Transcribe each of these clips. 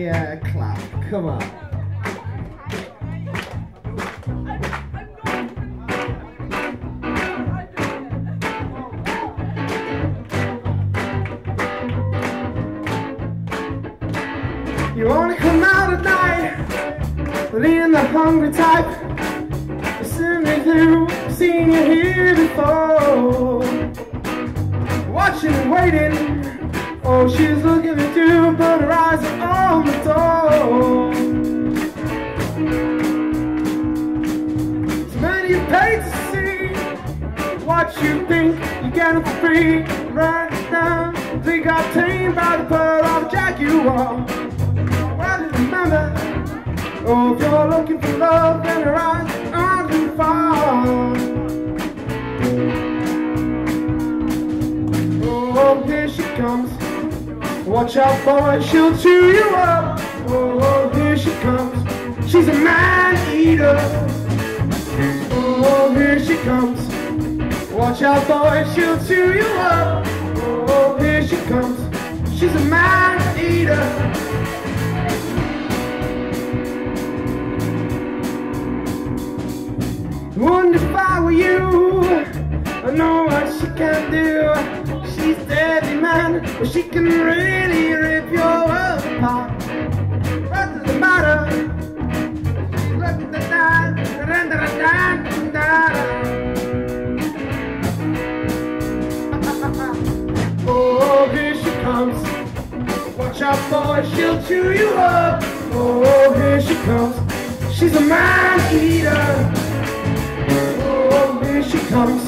Clap. Come on. You wanna come out at night, leading the hungry type. Send me through, seen you here before. Watching and waiting, oh, she's looking at you, but her eyes are on the door. So many pay to see what you think you get for free. Right now, they got tamed by the pearl of a jaguar. Well, remember, oh, if you're looking for love, then her eyes aren't too far. Oh, here she comes. Watch out, boy, she'll chew you up. Oh, oh, here she comes. She's a man eater. Oh, oh here she comes. Watch out, boy, she'll chew you up. Oh, oh, here she comes. She's a man eater. Wonder if I were you, I know what she can do. She can really rip your world apart. What does it matter? Look at Oh, here she comes. Watch out, boy, she'll chew you up. Oh, here she comes. She's a man eater. Oh, here she comes.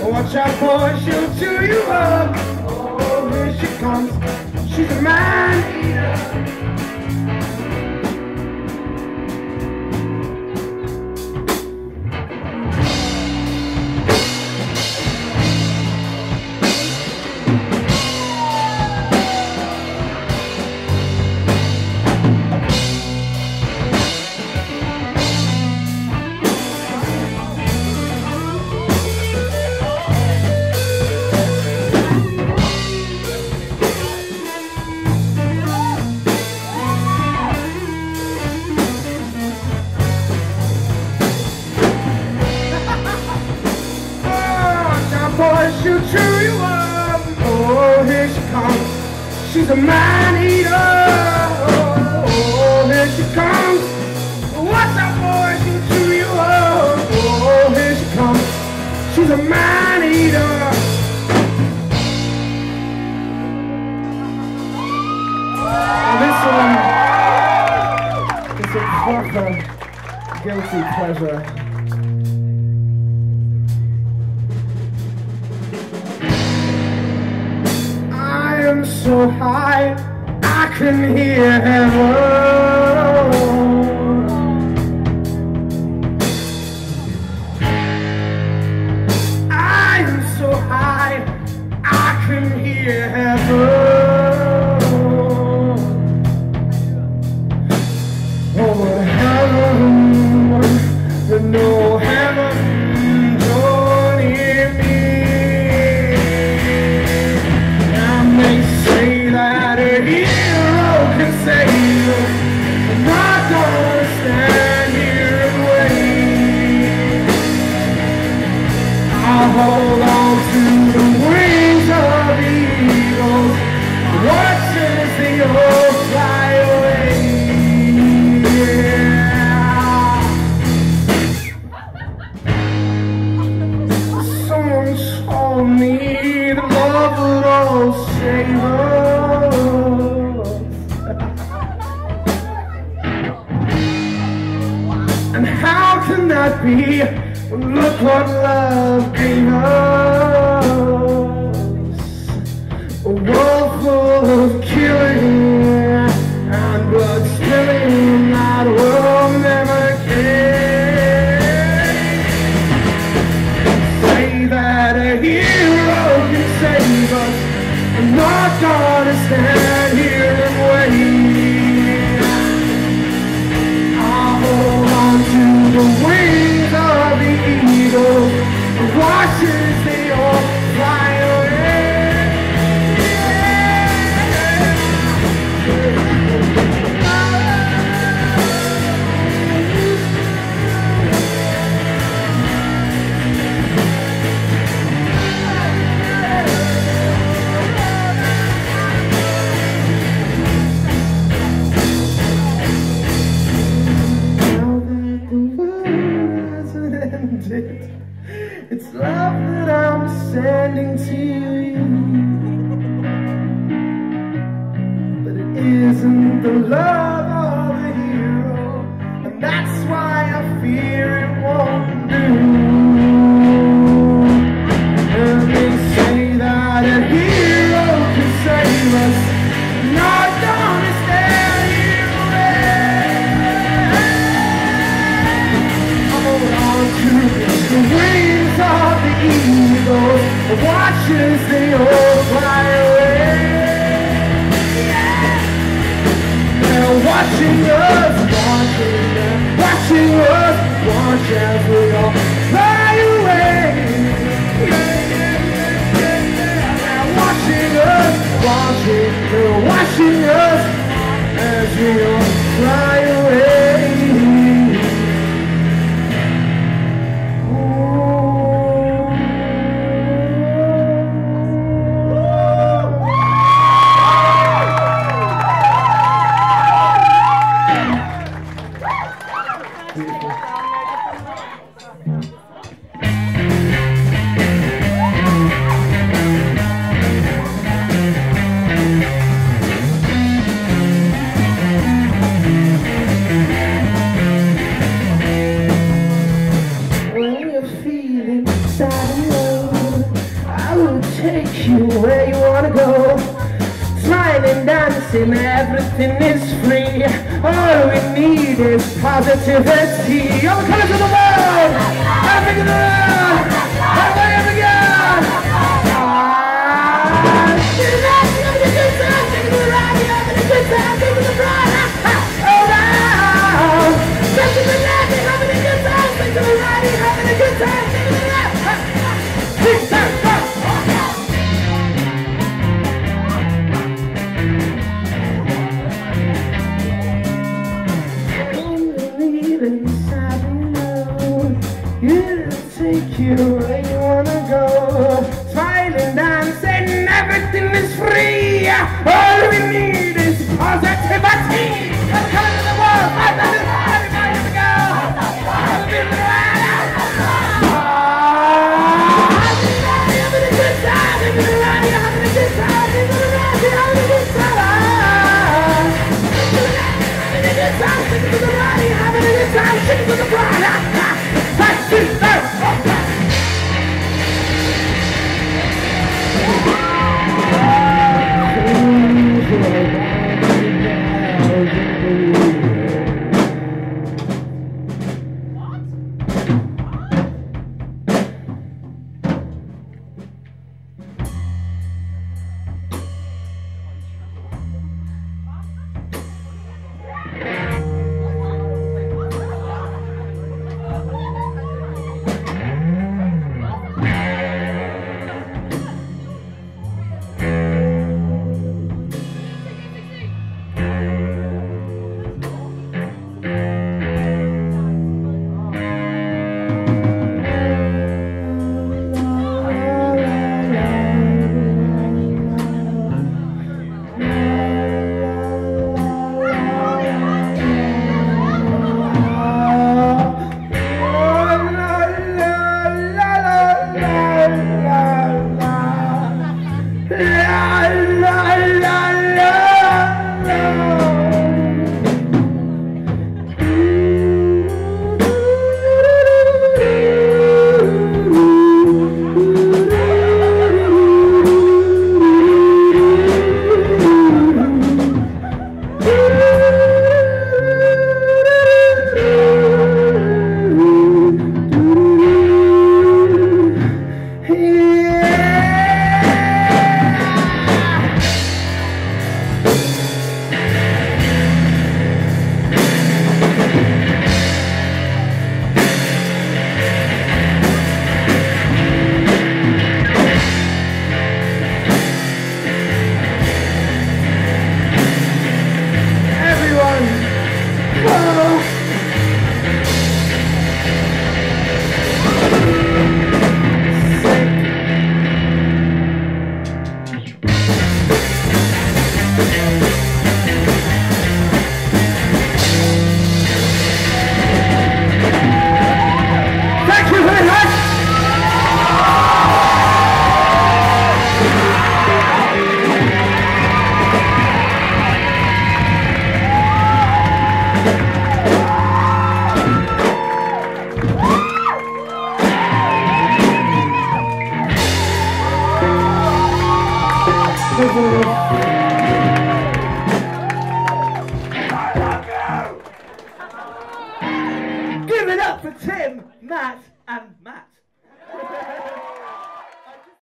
Watch out, boy, she'll chew you up. She comes. She's a man eater. Boy, she'll chew you up. Oh, here she comes. She's a man eater. Oh, here she comes. What's up, boy? She'll chew you up. Oh, here she comes. She's a man eater. Guilty pleasure. Am so high, I can hear heaven. Love gave standing to you But it isn't the love Hey! and everything is free. All we need is positivity. All the colors of the world! Happy in the! you. إلا أن